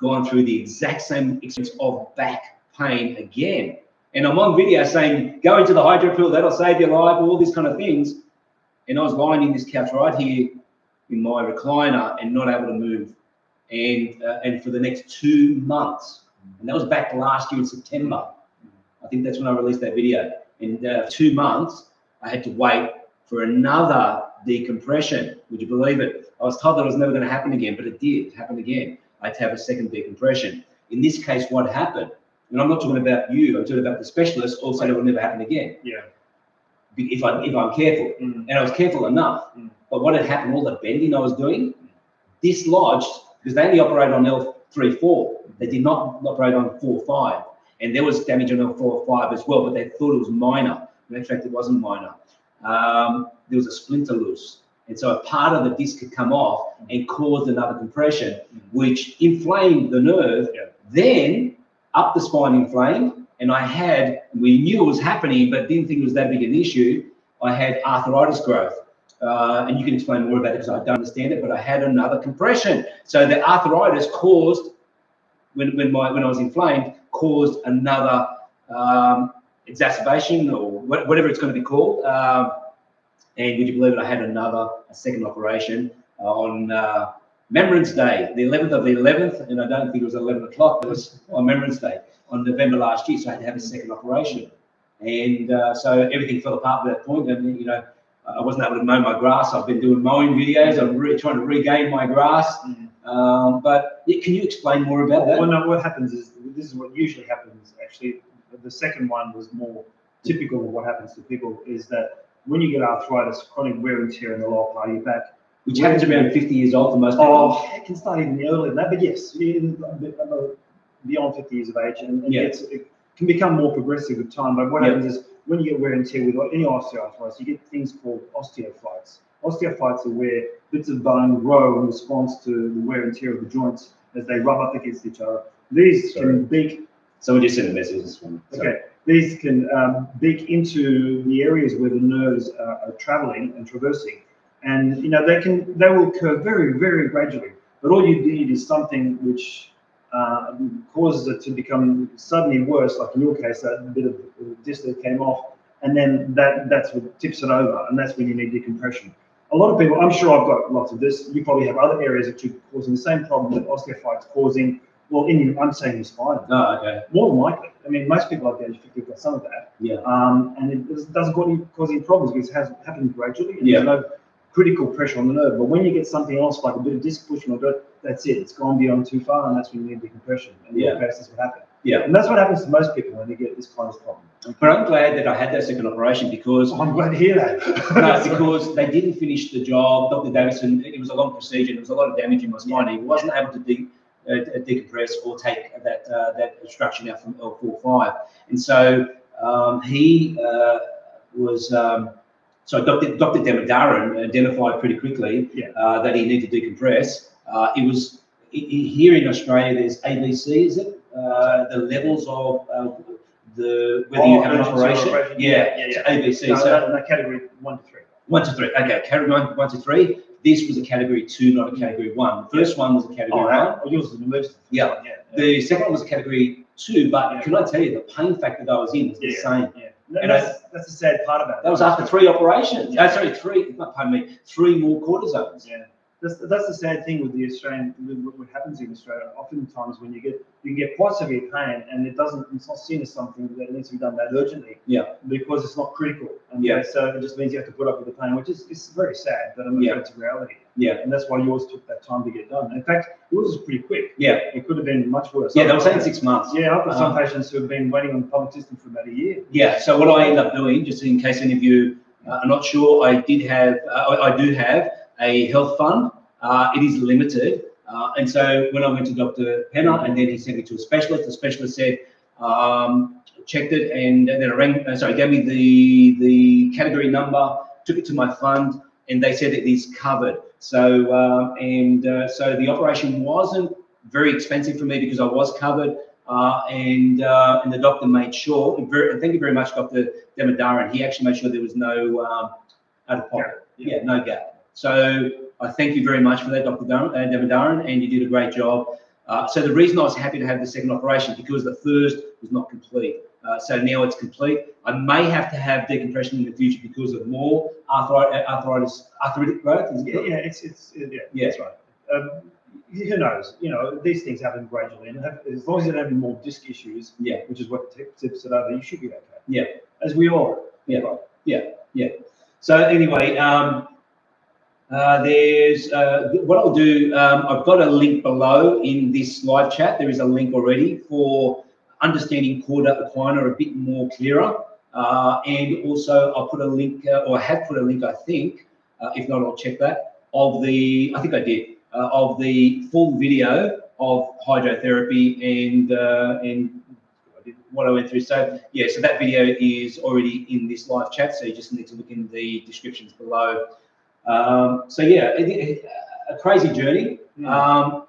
gone through the exact same experience of back pain again. And I'm on video saying, go into the hydro pill, that'll save your life, all these kind of things. And I was lying in this couch right here in my recliner and not able to move. And uh, and for the next two months, and that was back last year in September. I think that's when I released that video. In uh, two months, I had to wait for another decompression. Would you believe it? I was told that it was never going to happen again, but it did happen again. I had to have a second decompression. In this case, what happened? And I'm not talking about you. I'm talking about the specialist. Also, it will never happen again Yeah. if I if I'm careful. Mm. And I was careful enough. Mm. But what had happened, all the bending I was doing, dislodged because they only operate on L3 4. They did not operate on 4 5. And there was damage on L4 or 5 as well, but they thought it was minor. In fact, it wasn't minor. Um, there was a splinter loose. And so a part of the disc had come off and caused another compression, which inflamed the nerve. Yeah. Then up the spine inflamed, and I had, we knew it was happening, but didn't think it was that big an issue. I had arthritis growth. Uh, and you can explain more about it because I don't understand it, but I had another compression. So the arthritis caused, when, when, my, when I was inflamed, caused another um, exacerbation or whatever it's going to be called. Um, and would you believe it? I had another, a second operation uh, on uh, Remembrance Day, the 11th of the 11th, and I don't think it was 11 o'clock, it was on Remembrance Day on November last year. So I had to have a second operation. And uh, so everything fell apart at that point. And, you know, I wasn't able to mow my grass. I've been doing mowing videos. I'm really trying to regain my grass. Mm. Um, but yeah, can you explain more about that? Well, no, what happens is this is what usually happens. Actually, the second one was more typical of what happens to people is that when you get arthritis, chronic wear and tear in the lower part of your back. Which happens around 50 years old for most people. Oh, it can start even earlier than that, but yes, uh, uh, uh, beyond 50 years of age, and, and Yeah. it's, it can become more progressive with time. But what Yeah. happens is when you get wear and tear with any osteoarthritis, you get things called osteophytes. Osteophytes are where bits of bone grow in response to the wear and tear of the joints as they rub up against each other. These Sorry. can beak Someone just sent a message this one. Okay, these can um, beak into the areas where the nerves are, are traveling and traversing, and you know they can they will occur very very gradually. But all you need is something which uh, causes it to become suddenly worse, like in your case, that bit of disc that came off, and then that that's what tips it over, and that's when you need decompression. A lot of people, I'm sure I've got lots of this. You probably have other areas that you're causing the same problem that osteophytes causing. Well, in your, I'm saying spine. Oh, okay. More than likely. I mean, most people out there, you think they've got some of that. Yeah. Um, and it does- doesn't cause any, cause any problems because it has happened gradually and Yeah. there's no critical pressure on the nerve. But when you get something else like a bit of disc pushing or dirt, that's it. It's gone beyond too far and that's when you need decompression. And Yeah. case, that's what happened. Yeah. And that's what happens to most people when they get this kind of problem. But I'm glad that I had that second operation because Oh, I'm glad to hear that. no, because they didn't finish the job. Dr. Davidson, it was a long procedure. There was a lot of damage in my spine. He wasn't able to de- decompress or take that uh, that obstruction out from L45. And so um, he uh, was. Um, so Dr. Dr. Demadaran identified pretty quickly Yeah. uh, that he needed to decompress. Uh, it was here in Australia. There's ABC, is it? Uh, the levels of uh, the whether you Oh, have an operation. operation. Yeah, Yeah, yeah. ABC. No, so that, that category one to three. one to three. Okay, category one, one to three. This was a category two, not a category one. The first one was a category Oh, one. that, oh, yours was an emergency. Yeah. Yeah. The second one was a category two, but Yeah. can I tell you the pain factor that I was in was the Yeah. same. Yeah. No, And that's, that's the sad part about it. That was after three operations. Yeah. Oh, sorry, three. Not pardon me, three more cortisones. Yeah, that's, that's the sad thing with the Australian, what what happens in Australia. Oftentimes, when you get you can get quite severe pain, and it doesn't, it's not seen as something that needs to be done that urgently. Yeah. Because it's not critical. And Yeah. So it just means you have to put up with the pain, which is it's very sad, but I'm Yeah. it's a reality. Yeah. And that's why yours took that time to get done. In fact, yours is pretty quick. Yeah. It could have been much worse. Yeah, they were saying six months. Yeah, I've got some Um, patients who have been waiting on the public system for about a year. Yeah. So what I end up doing, just in case any of you Uh, I'm not sure. I did have, uh, I, I, do have a health fund. Uh, it is limited. Uh, and so when I went to Dr. Penna and then he sent me to a specialist, the specialist said, um, checked it and then I rang, uh, sorry, gave me the, the category number, took it to my fund and they said it is covered. So, um, and uh, so the operation wasn't very expensive for me because I was covered. Uh, and uh, and the doctor made sure. Very, thank you very much, Dr. Demadaran. He actually made sure there was no um, out of pocket. Yeah. yeah. no gap. So I thank you very much for that, Dr. Uh, Demadaran, and you did a great job. Uh, so the reason I was happy to have the second operation because the first was not complete. Uh, so now it's complete. I may have to have decompression in the future because of more arthritis, arthritis arthritic growth. yeah, yeah, it's it's yeah, yeah, that's right. Um, who knows? You know, these things happen gradually, and have, as long as you don't have any more disc issues, yeah, which is what the tips it over, you should be okay. Yeah, as we all. Yeah, right. yeah, yeah. So anyway, um, uh, there's uh, what I'll do. Um, I've got a link below in this live chat. There is a link already for understanding cauda equina a bit more clearer. Uh, and also, I'll put a link, uh, or I have put a link, I think. Uh, if not, I'll check that. Of the, I think I did, of the full video of hydrotherapy and and what I went through. So yeah, so that video is already in this live chat. So you just need to look in the descriptions below. Um, so yeah, it, a crazy journey. Mm. Um,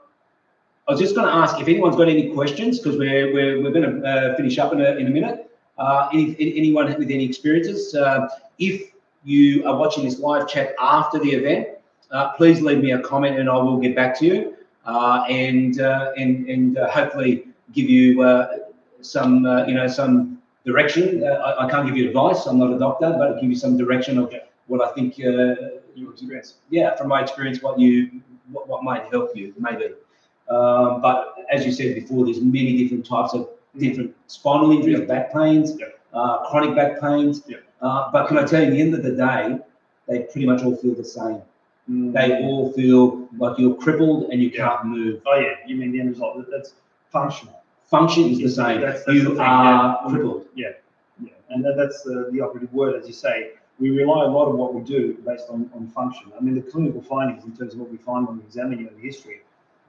I was just going to ask if anyone's got any questions because we're, we're, we're going to uh, finish up in a, in a minute. Uh, any, anyone with any experiences? Uh, if you are watching this live chat after the event, uh, please leave me a comment and I will get back to you uh, and uh, and and hopefully give you some you know some direction. I, I, can't give you advice. I'm not a doctor, but I'll give you some direction of what I think your experience. Yeah, from my experience, what you what, what might help you maybe. Um, but as you said before, there's many different types of different spinal injuries, yeah. back pains, yeah. uh, chronic back pains. Yeah. Uh, but can I tell you, at the end of the day, they pretty much all feel the same. Mm. They all feel like you're crippled and you can't move. Oh yeah, you mean the end result? That's functional. Function is the same. That's, that's you the are crippled. Yeah, yeah, and that's the, the operative word, as you say we rely a lot of what we do based on, on function. I mean, the clinical findings in terms of what we find when we examine the history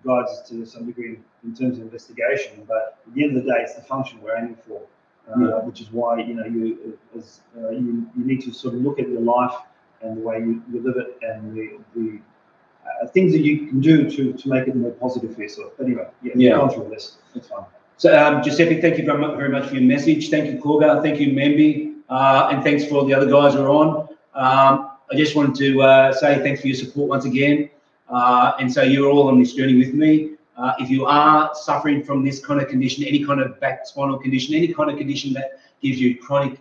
guides us to some degree in, terms of investigation. But at the end of the day, it's the function we're aiming for, uh, yeah. which is why you know you as uh, you, you need to sort of look at your life and the way you, you live it and the, the uh, things that you can do to, to make it more positive for yourself. But anyway, yeah, yeah. gone through this. It's fine. So, um, Giuseppe, thank you very much, very much for your message. Thank you, Korga. Thank you, Membi. Uh, and thanks for all the other guys who are on. Um, I just wanted to uh, say thanks for your support once again. Uh, and so you're all on this journey with me. Uh, if you are suffering from this kind of condition, any kind of back spinal condition, any kind of condition that gives you chronic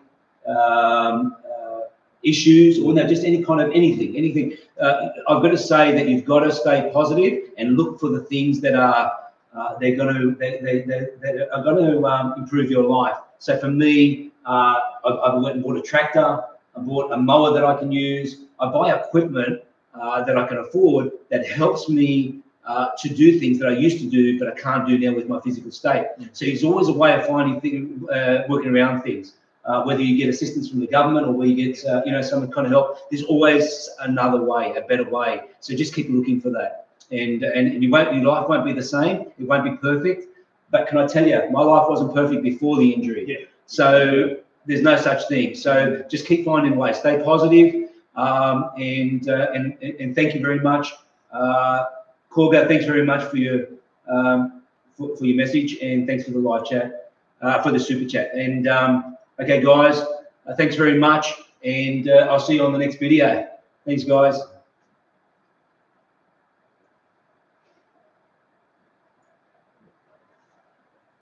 um, uh, issues, or no, just any kind of anything, anything, uh, I've got to say that you've got to stay positive and look for the things that are uh, they're going to they, they, they, they are going to um, improve your life. So for me, uh, I, I went and bought a tractor. I bought a mower that I can use. I buy equipment uh, that I can afford that helps me uh, to do things that I used to do, but I can't do now with my physical state. So there's always a way of finding things, uh, working around things. Uh, whether you get assistance from the government or where you get, uh, you know, some kind of help, there's always another way, a better way. So just keep looking for that. And and you won't, your life won't be the same. It won't be perfect. But can I tell you, my life wasn't perfect before the injury. Yeah. So there's no such thing. So just keep finding ways. Stay positive, um, and, uh, and and thank you very much, uh, Korga. Thanks very much for your um, for, for, your message, and thanks for the live chat, uh, for the super chat. And um, okay, guys, uh, thanks very much, and uh, I'll see you on the next video. Thanks, guys.